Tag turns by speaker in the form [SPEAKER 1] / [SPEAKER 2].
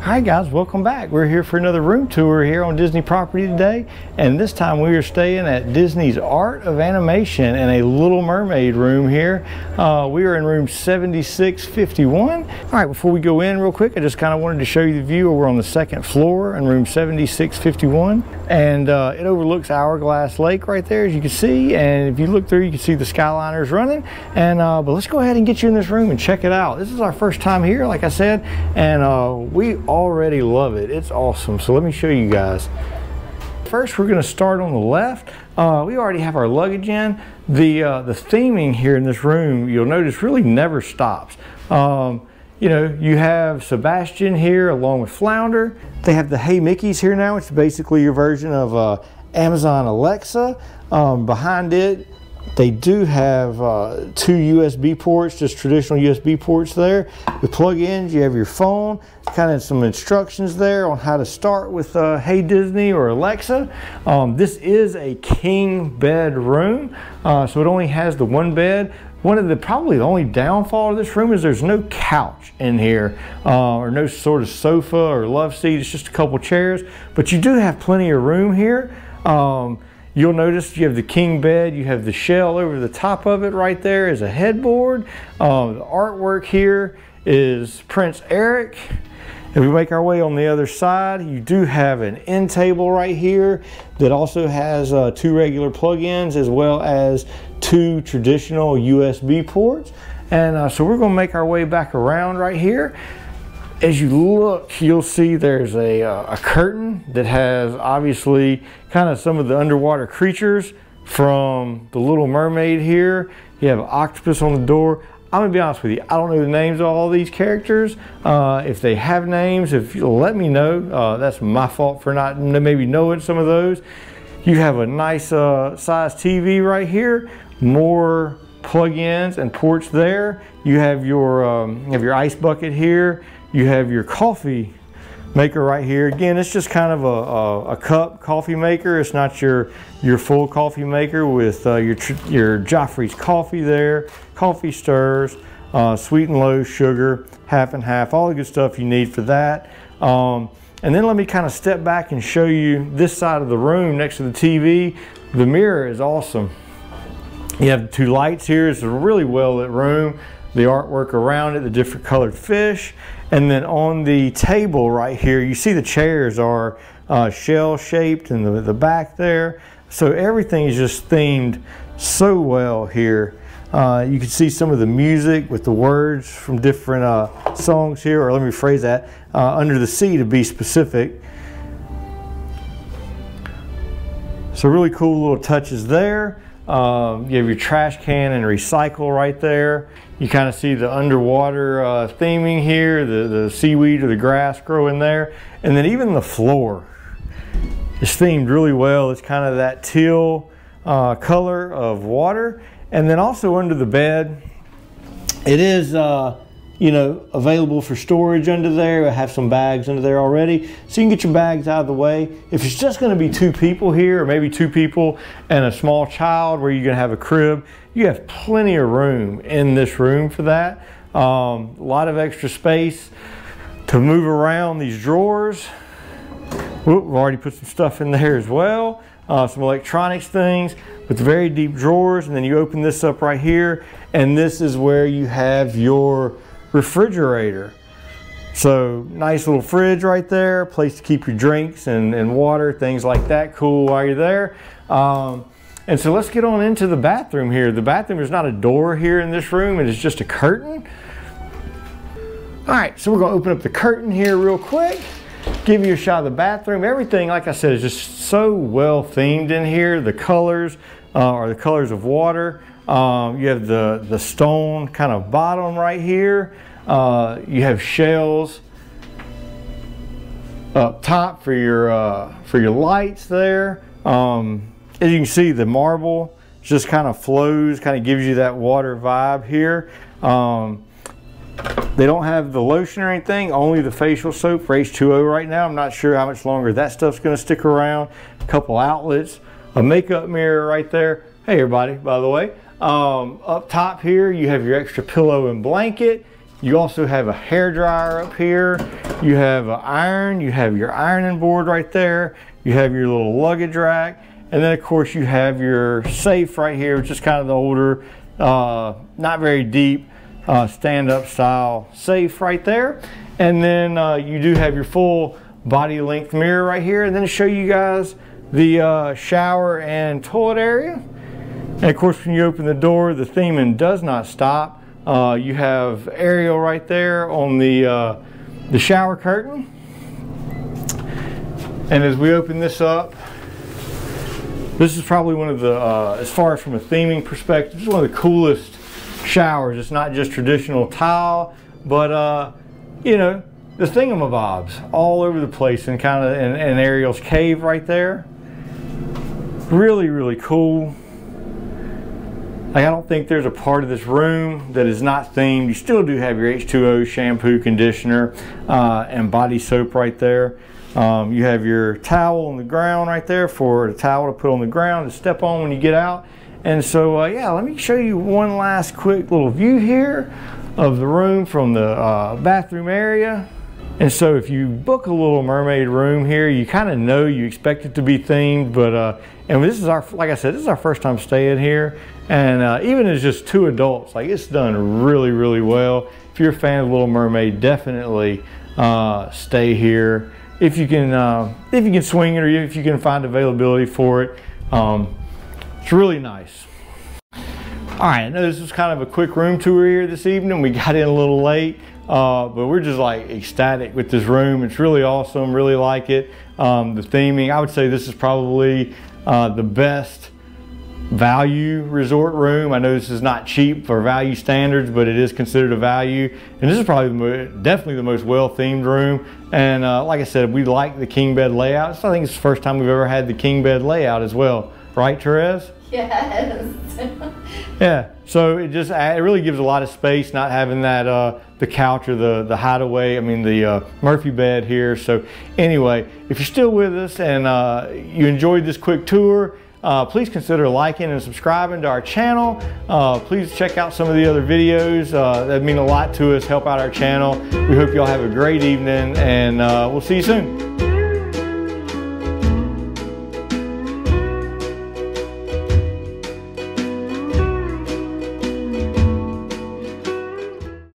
[SPEAKER 1] Hi guys, welcome back. We're here for another room tour here on Disney property today. And this time we are staying at Disney's Art of Animation in a Little Mermaid room here. Uh, we are in room 7651. All right, before we go in real quick, I just kind of wanted to show you the view. We're on the second floor in room 7651. And uh, it overlooks Hourglass Lake right there, as you can see. And if you look through, you can see the Skyliners running. And uh, But let's go ahead and get you in this room and check it out. This is our first time here, like I said. And uh, we already love it. It's awesome. So let me show you guys. First, we're going to start on the left. Uh, we already have our luggage in. The, uh, the theming here in this room, you'll notice, really never stops. Um, you know, you have Sebastian here along with Flounder. They have the Hey Mickeys here now, which is basically your version of uh, Amazon Alexa. Um, behind it, they do have uh, two USB ports, just traditional USB ports there. With plug-ins, you have your phone, kind of some instructions there on how to start with uh, Hey Disney or Alexa. Um, this is a king bedroom, uh, so it only has the one bed. One of the probably the only downfall of this room is there's no couch in here uh, or no sort of sofa or love seat. It's just a couple chairs, but you do have plenty of room here. Um, You'll notice you have the king bed, you have the shell over the top of it right there as a headboard. Um, the artwork here is Prince Eric. If we make our way on the other side, you do have an end table right here that also has uh, two regular plug-ins as well as two traditional USB ports. And uh, so we're gonna make our way back around right here as you look, you'll see there's a, uh, a curtain that has obviously kind of some of the underwater creatures from The Little Mermaid here. You have an octopus on the door. I'm gonna be honest with you, I don't know the names of all these characters. Uh, if they have names, if you'll let me know, uh, that's my fault for not maybe knowing some of those. You have a nice uh, size TV right here, more plug-ins and ports there. You have your, um, you have your ice bucket here. You have your coffee maker right here. Again, it's just kind of a, a, a cup coffee maker. It's not your, your full coffee maker with uh, your, your Joffrey's coffee there, coffee stirs, uh, sweet and low sugar, half and half, all the good stuff you need for that. Um, and then let me kind of step back and show you this side of the room next to the TV. The mirror is awesome. You have two lights here. It's a really well lit room the artwork around it, the different colored fish. And then on the table right here, you see the chairs are uh, shell shaped in the, the back there. So everything is just themed so well here. Uh, you can see some of the music with the words from different uh, songs here, or let me phrase that, uh, Under the Sea to be specific. So really cool little touches there. Um, you have your trash can and recycle right there. You kind of see the underwater uh, theming here, the, the seaweed or the grass growing there. And then even the floor is themed really well. It's kind of that teal uh, color of water. And then also under the bed, it is uh, you know, available for storage under there. I have some bags under there already. So you can get your bags out of the way. If it's just gonna be two people here, or maybe two people and a small child where you're gonna have a crib, you have plenty of room in this room for that. Um, a lot of extra space to move around these drawers. Whoop, we've already put some stuff in there as well. Uh, some electronics things with very deep drawers. And then you open this up right here. And this is where you have your refrigerator. So nice little fridge right there, place to keep your drinks and, and water, things like that, cool while you're there. Um, and so let's get on into the bathroom here. The bathroom is not a door here in this room, it is just a curtain. All right, so we're gonna open up the curtain here real quick, give you a shot of the bathroom. Everything, like I said, is just so well themed in here. The colors uh, are the colors of water. Um, you have the, the stone kind of bottom right here. Uh, you have shells up top for your, uh, for your lights there. Um, as you can see, the marble just kind of flows, kind of gives you that water vibe here. Um, they don't have the lotion or anything, only the facial soap for H2O right now. I'm not sure how much longer that stuff's gonna stick around. A couple outlets, a makeup mirror right there. Hey everybody, by the way. Um, up top here, you have your extra pillow and blanket. You also have a hair dryer up here. You have an iron. You have your ironing board right there. You have your little luggage rack. And then of course you have your safe right here, which is kind of the older, uh, not very deep, uh, stand-up style safe right there. And then uh, you do have your full body length mirror right here. And then show you guys the uh, shower and toilet area. And of course, when you open the door, the theming does not stop. Uh, you have Ariel right there on the, uh, the shower curtain. And as we open this up, this is probably one of the, uh, as far as from a theming perspective, this is one of the coolest showers. It's not just traditional tile, but uh, you know, the thingamabobs all over the place and kind of in, in Ariel's cave right there. Really, really cool. I don't think there's a part of this room that is not themed. You still do have your H2O shampoo, conditioner, uh, and body soap right there. Um, you have your towel on the ground right there for the towel to put on the ground to step on when you get out. And so, uh, yeah, let me show you one last quick little view here of the room from the uh, bathroom area. And so if you book a Little Mermaid room here, you kind of know you expect it to be themed, but, uh, and this is our, like I said, this is our first time staying here. And uh, even as just two adults, like it's done really, really well. If you're a fan of Little Mermaid, definitely uh, stay here if you can uh, if you can swing it or if you can find availability for it. Um, it's really nice. All right, I know this was kind of a quick room tour here this evening. We got in a little late, uh, but we're just like ecstatic with this room. It's really awesome, really like it. Um, the theming, I would say this is probably uh, the best value resort room. I know this is not cheap for value standards, but it is considered a value. And this is probably the definitely the most well-themed room. And uh, like I said, we like the king bed layout. So I think it's the first time we've ever had the king bed layout as well. Right, Terese?
[SPEAKER 2] Yes.
[SPEAKER 1] yeah. So it just it really gives a lot of space, not having that uh, the couch or the the hideaway. I mean the uh, Murphy bed here. So anyway, if you're still with us and uh, you enjoyed this quick tour, uh, please consider liking and subscribing to our channel. Uh, please check out some of the other videos. Uh, that mean a lot to us, help out our channel. We hope y'all have a great evening and uh, we'll see you soon.